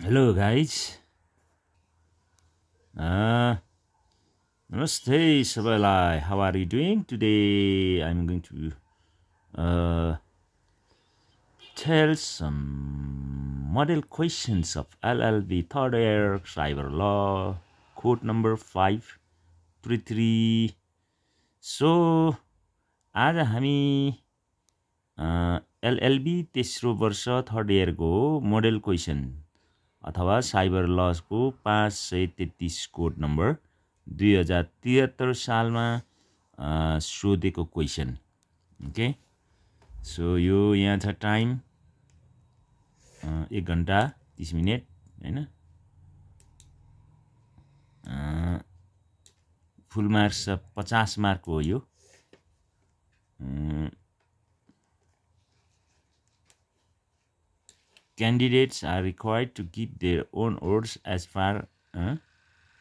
Hello guys नमस्ते सबैलाई how are you doing today I am going to tell some model questions of LLB third year cyber law code number five two three so आज हामी LLB तेस्रो वर्ष third इयरको model model question अथवा cyber लजको पाँच सय तेत्तिस कोड नम्बर दुई हजार त्रिहत्तर सालमा सोधेको क्वेसन ओके सो यो यहाँ छ टाइम एक घन्टा तिस मिनट होइन? फुल मार्क्स पचास मार्कको हो यो। Candidates are required to give their own words as far uh,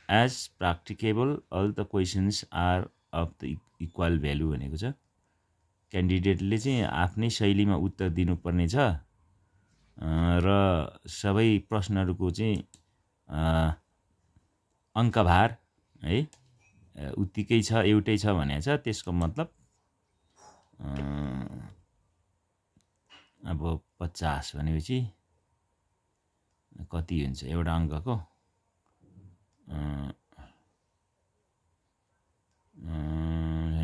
as practicable all the questions are of the equal value भनेको छ क्यान्डिडेटले चाहिँ आफ्नै शैलीमा उत्तर दिनुपर्ने छ र सबै प्रश्नहरूको चाहिँ अङ्कभार है उत्तिकै छ एउटै छ भनेको छ त्यसको मतलब अब पचास भनेपछि कति हुन्छ एउटा अङ्कको?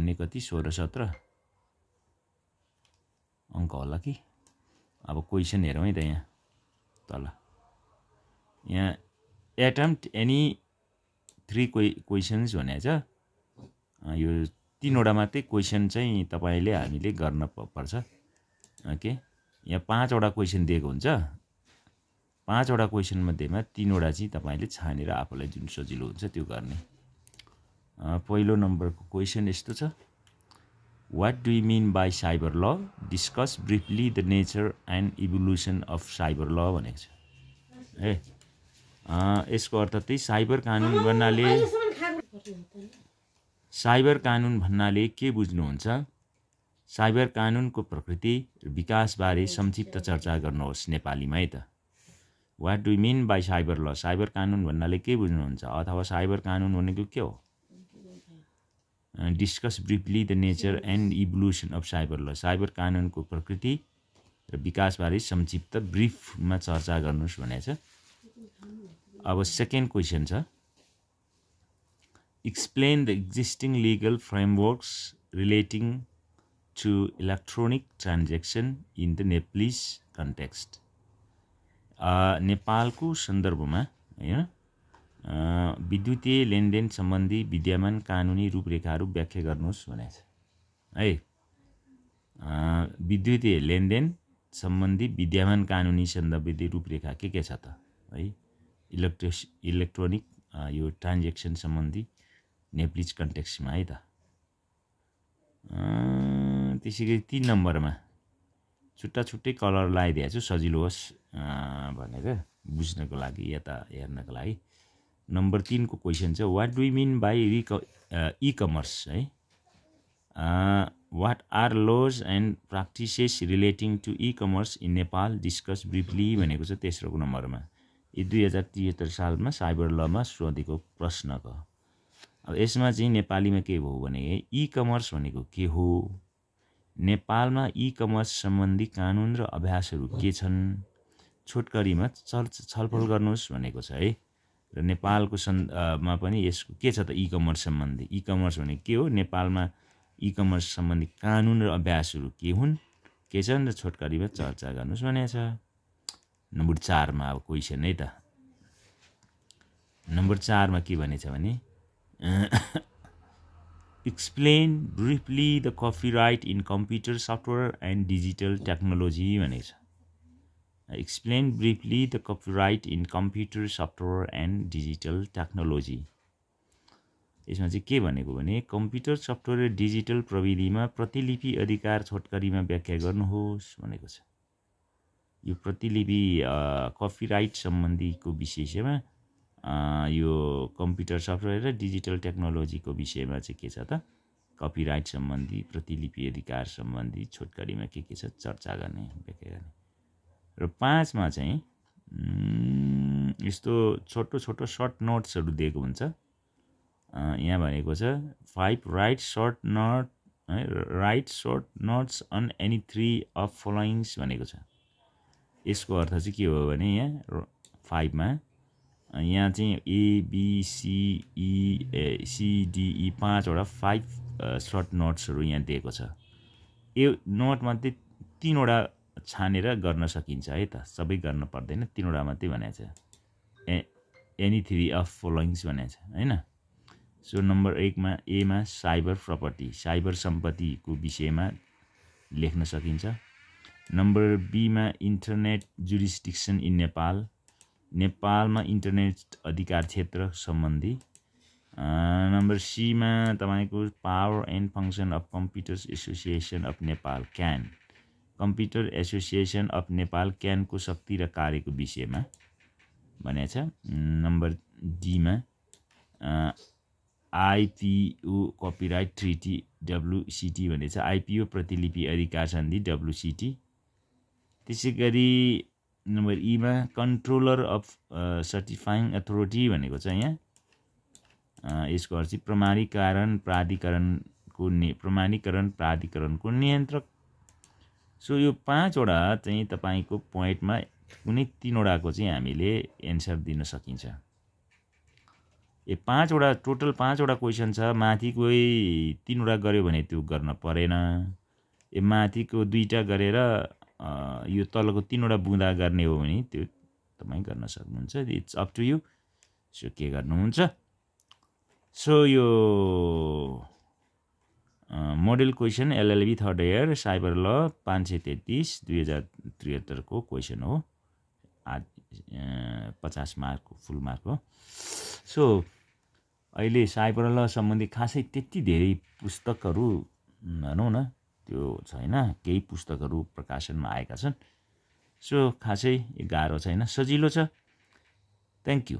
नि कति? सोह्र सत्र अङ्क होला कि? अब क्वेसन हेरौँ है त यहाँ। तल। यहाँ एटम्प्ट एनी थ्री क्वे क्वेसन्स भनेको छ। यो तिनवटा मात्रै क्वेसन चाहिँ तपाईँले हामीले गर्न पर्छ। ओके। यहाँ पाँचवटा क्वेसन दिएको हुन्छ। पाँचवटा क्वेसन मध्येमा तिनवटा चाहिँ तपाईँले छानेर आफूलाई जुन सजिलो हुन्छ त्यो गर्ने। पहिलो नम्बरको क्वेसन यस्तो छ। What do mean by cyber law discuss briefly the nature and evolution of cyber law भनेको छ। अँ, यसको अर्थ चाहिँ साइबर कानुन भन्नाले साइबर कानुन भन्नाले के बुझ्नुहुन्छ? साइबर कानुनको प्रकृति र विकासबारे संक्षिप्त चर्चा गर्नुहोस् नेपालीमा त। What do mean by cyber law cyber कानुन भन्नाले के बुझ्नुहुन्छ? अथवा साइबर कानुन भनेको के हो? Discuss briefly the nature and evolution of cyber law cyber कानुनको प्रकृति र विकासबारे संक्षिप्त ब्रिफमा चर्चा गर्नुहोस् भनेको छ। अब सेकेन्ड क्वेसन छ। Explain the existing legal frameworks relating to electronic transaction in the Nepalese context. नेपालको सन्दर्भमा होइन विद्युतीय लेनदेन सम्बन्धी विद्यमान कानुनी रूपरेखाहरू व्याख्या गर्नुहोस् भनेको छ। है विद्युतीय लेनदेन सम्बन्धी विद्यमान कानुनी सम्बन्धी रूपरेखा के के छ त? है इलेक्ट्रिस इलेक्ट्रोनिक यो ट्रान्जेक्सन सम्बन्धी नेप्लिज कन्टेक्समा है त। त्यसै गरी तिन नम्बरमा छुट्टा छुट्टै कलर लगाइदिएको छु सजिलो होस् भनेर बुझ्नको लागि या त हेर्नको लागि। नम्बर तिनको क्वेसन चाहिँ वाट डु मिन बाई रिक इ कमर्स है। What are laws and practices relating to e commerce in Nepal discuss briefly भनेको छ तेस्रोको नम्बरमा। यो दुई हजार त्रिहत्तर सालमा साइबर लमा सोधेको प्रश्नको। अब यसमा चाहिँ नेपालीमा के भयो भने इ कमर्स भनेको के हो? नेपालमा इ कमर्स सम्बन्धी कानुन र अभ्यासहरू के छन्? छोटकरीमा छल छलफल गर्नुहोस् भनेको छ है। र नेपालको सन् अ, मा पनि यसको के छ त इ कमर्स सम्बन्धी? इ कमर्स भनेको के हो? नेपालमा इ कमर्स सम्बन्धी कानुन र अभ्यासहरू के हुन्? के छन्? र छोटकरीमा चर्चा गर्नुहोस् भनेको छ। नम्बर चारमा अब क्वेसन है त। नम्बर चारमा के भनेछ भने explain briefly the copyright in computer software and digital technology भनेको छ explain briefly the copyright in computer software and digital technology यसमा चाहिँ के भनेको भने कम्प्युटर सफ्टवेयर डिजिटल प्रविधिमा प्रतिलिपि अधिकार छोटकरीमा व्याख्या गर्नुहोस् भनेको छ। यो प्रतिलिपि कपिराइट सम्बन्धीको विषयमा यो कम्प्युटर सफ्टवेयर र डिजिटल टेक्नोलोजीको विषयमा चाहिँ के छ त? कपिराइट सम्बन्धी प्रतिलिपि अधिकार सम्बन्धी छोटकरीमा के के छ चर्चा गर्ने व्याख्या गर्ने। र पाँचमा चाहिँ यस्तो छोटो छोटो सर्ट नोट्सहरू दिएको हुन्छ। यहाँ भनेको छ फाइभ राइट सर्ट नट है write short notes on any three of followings भनेको छ। यसको अर्थ चाहिँ के हो भने यहाँ फाइभमा यहाँ चाहिँ A B C E C D E पाँचवटा फाइभ सर्ट नोट्सहरू यहाँ दिएको छ यो नोटमध्ये तिनवटा छानेर गर्न सकिन्छ है त सबै गर्न पर्दैन तिनवटा मात्रै भनेको छ a any three of followings भनेको छ होइन सो नम्बर एकमा एमा साइबर प्रपर्टी साइबर सम्पत्तिको विषयमा लेख्न सकिन्छ नम्बर बीमा इन्टरनेट जुरिस्टिक्सन इन नेपाल नेपालमा इन्टरनेट अधिकार क्षेत्र सम्बन्धी। नम्बर सीमा तपाईँको power and function of computers association of Nepal CAN. Computer association of Nepal क्यानको शक्ति र कार्यको विषयमा भनेको छ। नम्बर डीमा आइपिओ कपिराइट ट्रिटी डब्लुसिटी भनेको छ। आइपिओ प्रतिलिपि अधिकार सन्धि डब्लुसिटी त्यसै गरी नम्बर इमा कन्ट्रोलर अफ सर्टिफाइङ अथोरिटी भनेको छ यहाँ। यसको अर्थ चाहिँ प्रमाणीकरण प्राधिकरणको नि प्रमाणीकरण प्राधिकरणको नियन्त्रक। सो यो पाँचवटा चाहिँ तपाईँको पोइन्टमा कुनै तिनवटाको चाहिँ हामीले एन्सर दिन सकिन्छ। ए पाँचवटा टोटल पाँचवटा क्वेसन छ। माथिकै तिनवटा गऱ्यो भने त्यो गर्न परेन। ए माथिको दुईवटा गरेर यो तलको तिनवटा बुँदा गर्ने हो भने त्यो तपाईँ गर्न सक्नुहुन्छ। It's up to you so के गर्नुहुन्छ? सो यो model question LLB third year cyber law पाँच सय तेत्तिस दुई हजार त्रिहत्तरको क्वेसन हो। आ पचास मार्कको फुल मार्क हो। सो अहिले साइबर ल सम्बन्धी खासै त्यति धेरै पुस्तकहरू भनौँ न। त्यो छैन। केही पुस्तकहरू प्रकाशनमा आएका छन्। सो खासै गाह्रो छैन। सजिलो छ। Thank you